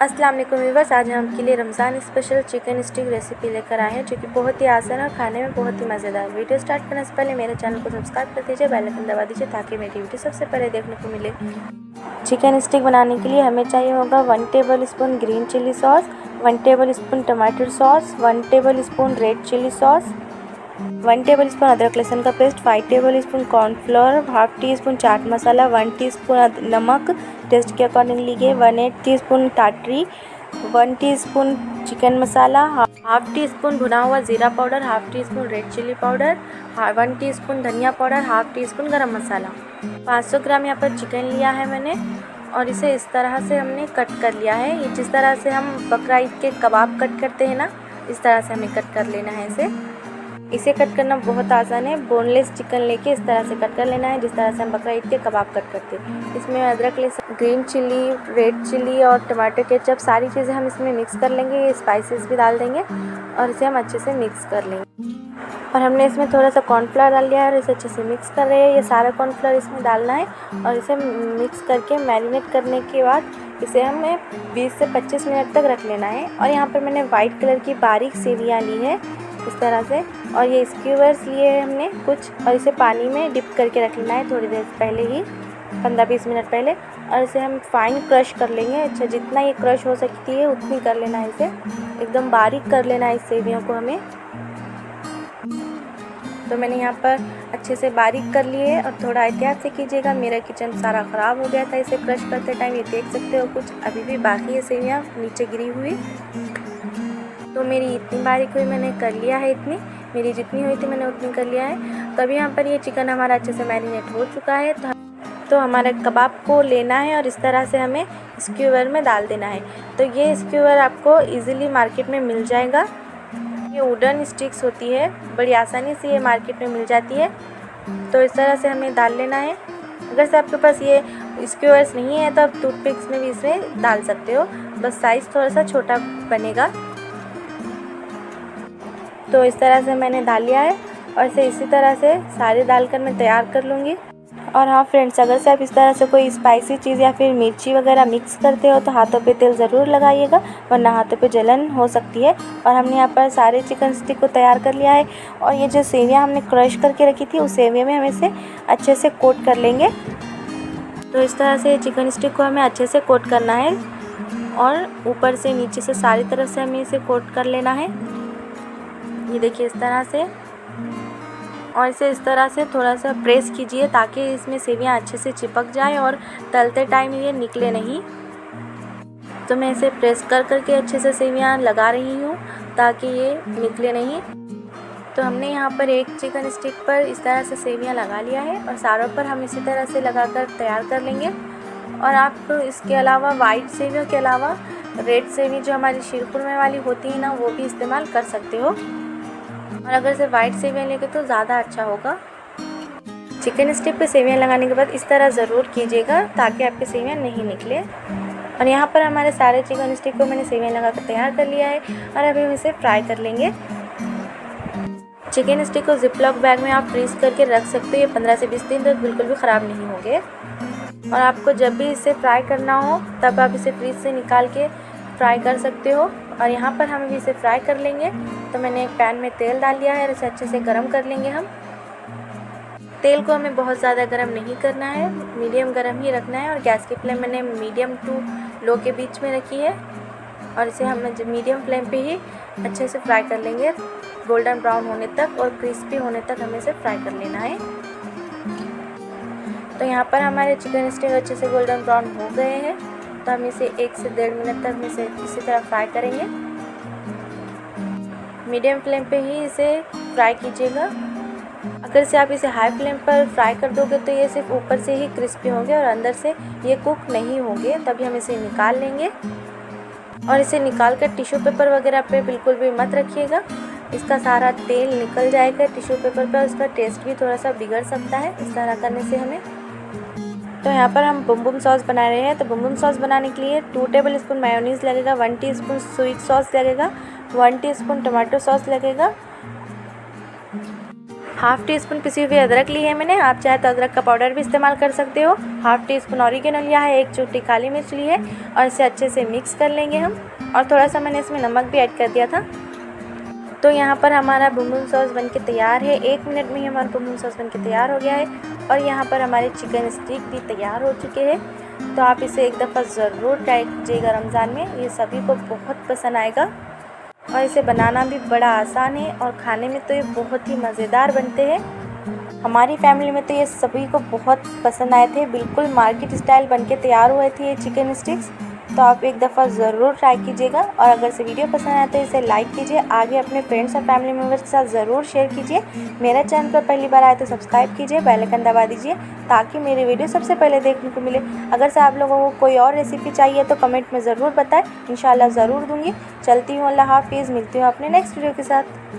अस्सलाम व्यूवर्स, आज हम आपके लिए Ramzan special chicken stick recipe लेकर आए हैं, जो कि बहुत ही आसान और खाने में बहुत ही मज़ेदार वीडियो स्टार्ट करने से पहले मेरे चैनल को सब्सक्राइब कर दीजिए बेल आइकन दबा दीजिए, ताकि मेरी वीडियो सबसे पहले देखने को मिले। चिकन स्टिक बनाने के लिए हमें चाहिए होगा one tablespoon green chilli sauce one tablespoon टमाटर sauce one tablespoon red chilli sauce one tablespoon अदरक लहसुन का paste, five tablespoon cornflour, half teaspoon chaat masala, one teaspoon नमक, टेस्ट के अकॉर्डिंग लीजिए, one eight teaspoon टाटरी, one teaspoon chicken masala, half teaspoon भुना हुआ ज़ीरा powder, half teaspoon red chilli powder one tea spoon धनिया powder, half teaspoon garam masala. 500 ग्राम यहाँ पर chicken लिया है मैंने और इसे इस तरह से हमने कट कर लिया है। ये जिस तरह से हम बकरा ईद के कबाब कट करते हैं ना, इस तरह से हमें कट कर लेना है इसे। इसे कट करना बहुत आसान है। बोनलेस चिकन लेके इस तरह से कट कर लेना है, जिस तरह से हम बकरा ईद के कबाब कट करते हैं। इसमें अदरक लहसुन ग्रीन चिली रेड चिली और टमाटो केचप सारी चीज़ें हम इसमें मिक्स कर लेंगे स्पाइसेस भी डाल देंगे और इसे हम अच्छे से मिक्स कर लेंगे। और हमने इसमें थोड़ा सा कॉर्नफ्लावर डाल दिया है और इसे अच्छे से मिक्स कर रहे हैं। ये सारा कॉर्नफ्लावर इसमें डालना है और इसे मिक्स करके मैरिनेट करने के बाद इसे हमें 20 से 25 मिनट तक रख लेना है। और यहाँ पर मैंने वाइट कलर की बारीक सेवियाँ ली है। इस तरह से। और ये स्क्यूवर्स लिए हैं हमने कुछ, और इसे पानी में डिप करके रख लेना है थोड़ी देर पहले ही, पंद्रह बीस मिनट पहले। और इसे हम फाइन क्रश कर लेंगे। अच्छा जितना ये क्रश हो सकती है, उतनी कर लेना है इसे। एकदम बारीक कर लेना है इस सेवियों को हमें। तो मैंने यहाँ पर अच्छे से बारीक कर लिए, और थोड़ा एहतियात से कीजिएगा। मेरा किचन सारा ख़राब हो गया था इसे क्रश करते टाइम ये देख सकते हो कुछ। अभी भी बाकी है सेवियाँ, नीचे गिरी हुई। तो मेरी इतनी बारीक हुई मैंने कर लिया है इतनी, मेरी जितनी हुई थी मैंने उतनी कर लिया है। तो अभी यहाँ पर ये चिकन हमारा अच्छे से मैरिनेट हो चुका है। तो तो हमारे कबाब को लेना है और इस तरह से हमें स्क्यूवर में डाल देना है। तो ये स्क्यूवर आपको इजीली मार्केट में मिल जाएगा। ये वुडन स्टिक्स होती है, बड़ी आसानी से ये मार्केट में मिल जाती है। तो इस तरह से हमें डाल लेना है। अगर से आपके पास ये स्क्यूवर्स नहीं है तो आप टूथपिक्स में भी इसमें डाल सकते हो। बस साइज़ थोड़ा सा छोटा बनेगा। तो इस तरह से मैंने डाल लिया है और इसे इसी तरह से सारे डालकर मैं तैयार कर लूँगी। और हाँ फ्रेंड्स अगर से आप इस तरह से कोई स्पाइसी चीज़ या फिर मिर्ची वगैरह मिक्स करते हो तो हाथों पे तेल ज़रूर लगाइएगा, वरना हाथों पे जलन हो सकती है। और हमने यहाँ पर सारे चिकन स्टिक को तैयार कर लिया है। और ये जो सेवियाँ हमने क्रश करके रखी थी, उस सेविया में हम इसे अच्छे से कोट कर लेंगे। तो इस तरह से चिकन स्टिक को हमें अच्छे से कोट करना है। और ऊपर से नीचे से सारी तरफ़ से हमें इसे कोट कर लेना है। ये देखिए इस तरह से। और इसे इस तरह से थोड़ा सा प्रेस कीजिए ताकि इसमें सेवियाँ अच्छे से चिपक जाए और तलते टाइम ये निकले नहीं। तो मैं इसे प्रेस कर करके अच्छे से सेवियाँ लगा रही हूँ ताकि ये निकले नहीं। तो हमने यहाँ पर एक चिकन स्टिक पर इस तरह से सेवियाँ लगा लिया है और सारों पर हम इसी तरह से लगा कर तैयार कर लेंगे। और आप इसके अलावा वाइट सेवियों के अलावा रेड सेवी जो हमारी शिरपुर में वाली होती है ना, वो भी इस्तेमाल कर सकते हो। और अगर से वाइट सेवियाँ लेंगे तो ज़्यादा अच्छा होगा। चिकन स्टिक पे सेवियाँ लगाने के बाद इस तरह ज़रूर कीजिएगा ताकि आपके सेवियाँ नहीं निकले। और यहाँ पर हमारे सारे चिकन स्टिक को मैंने सेवियाँ लगा कर तैयार कर लिया है और अभी हम इसे फ्राई कर लेंगे। चिकन स्टिक को जिप लॉक बैग में आप फ्रीज करके रख सकते हो, ये पंद्रह से बीस दिन तक बिल्कुल भी ख़राब नहीं होंगे। और आपको जब भी इसे फ्राई करना हो, तब आप इसे फ्रीज से निकाल के फ्राई कर सकते हो। और यहाँ पर हम अभी इसे फ्राई कर लेंगे। तो मैंने एक पैन में तेल डाल लिया है और इसे अच्छे से गर्म कर लेंगे हम। तेल को हमें बहुत ज़्यादा गर्म नहीं करना है मीडियम गर्म ही रखना है और गैस की फ्लेम मैंने मीडियम टू लो के बीच में रखी है। और इसे हम मीडियम फ्लेम पे ही अच्छे से फ्राई कर लेंगे। गोल्डन ब्राउन होने तक और क्रिस्पी होने तक हमें इसे फ्राई कर लेना है। तो यहाँ पर हमारे चिकन स्टिक अच्छे से गोल्डन ब्राउन हो गए हैं। तो हम इसे एक से डेढ़ मिनट तक इसे इसी तरह फ्राई करेंगे। मीडियम फ्लेम पे ही इसे फ्राई कीजिएगा। अगर से आप इसे हाई फ्लेम पर फ्राई कर दोगे तो ये सिर्फ़ ऊपर से ही क्रिस्पी होंगे और अंदर से ये कुक नहीं होंगे। तभी हम इसे निकाल लेंगे। और इसे निकाल कर टिश्यू पेपर वगैरह पे बिल्कुल भी मत रखिएगा। इसका सारा तेल निकल जाएगा टिश्यू पेपर पर उसका टेस्ट भी थोड़ा सा बिगड़ सकता है। इस तरह करने से हमें तो यहाँ पर हम बुम बुम सॉस बना रहे हैं। तो बुम बुम सॉस बनाने के लिए टू टेबल स्पून मायोनीज़ लगेगा one teaspoon sweet sauce लगेगा one teaspoon tomato sauce लगेगा। हाफ़ टी स्पून पिसी हुई अदरक ली है मैंने। आप चाहे तो अदरक का पाउडर भी इस्तेमाल कर सकते हो। हाफ़ टी स्पून ऑरिगेनो लिया है, एक चुटकी काली मिर्च ली है और इसे अच्छे से मिक्स कर लेंगे हम। और थोड़ा सा मैंने इसमें नमक भी ऐड कर दिया था। तो यहाँ पर हमारा बुमबुन सॉस बन के तैयार है। एक मिनट में ही हमारा बुमबुन सॉस बन के तैयार हो गया है और यहाँ पर हमारे चिकन स्टिक भी तैयार हो चुके हैं। तो आप इसे एक दफ़ा ज़रूर ट्राई कीजिएगा रमज़ान में, ये सभी को बहुत पसंद आएगा। और इसे बनाना भी बड़ा आसान है और खाने में तो ये बहुत ही मज़ेदार बनते हैं। हमारी फैमिली में तो ये सभी को बहुत पसंद आए थे, बिल्कुल मार्केट स्टाइल बन के तैयार हुए थे ये चिकन स्टिक्स। तो आप एक दफ़ा ज़रूर ट्राई कीजिएगा और अगर से वीडियो पसंद आए तो इसे लाइक कीजिए, आगे अपने फ्रेंड्स और फैमिली मेंबर्स के साथ ज़रूर शेयर कीजिए। मेरे चैनल पर पहली बार आए तो सब्सक्राइब कीजिए बेल आइकन दबा दीजिए ताकि मेरी वीडियो सबसे पहले देखने को मिले। अगर से आप लोगों को कोई और रेसिपी चाहिए तो कमेंट में ज़रूर बताएँ, इंशाल्लाह ज़रूर दूँगी। चलती हूँ, अल्लाह हाफिज़, मिलती हूँ अपने नेक्स्ट वीडियो के साथ।